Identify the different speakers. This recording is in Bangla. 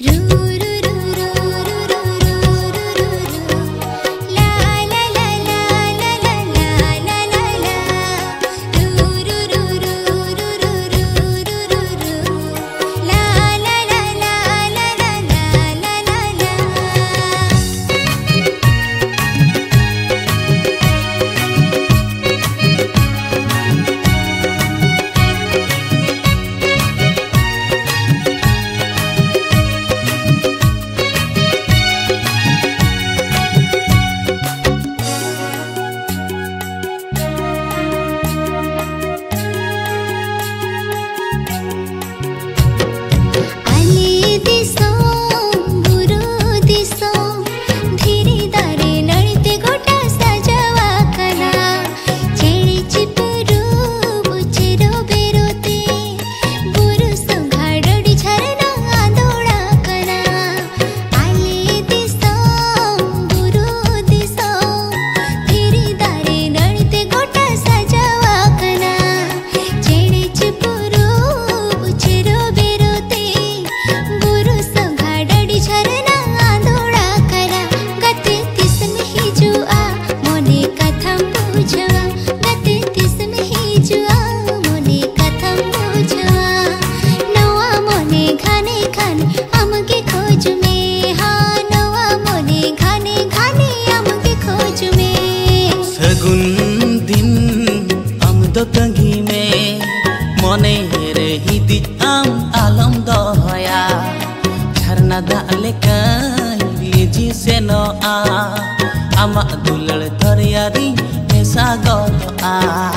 Speaker 1: You
Speaker 2: ফাগুন আমদ তঙ্গিমে মনে রেহি আম আলম দয়া ঝর্ণা দাগ লেকাই জি সে আমা দুলড় ধরিয়ারি এসা গল আ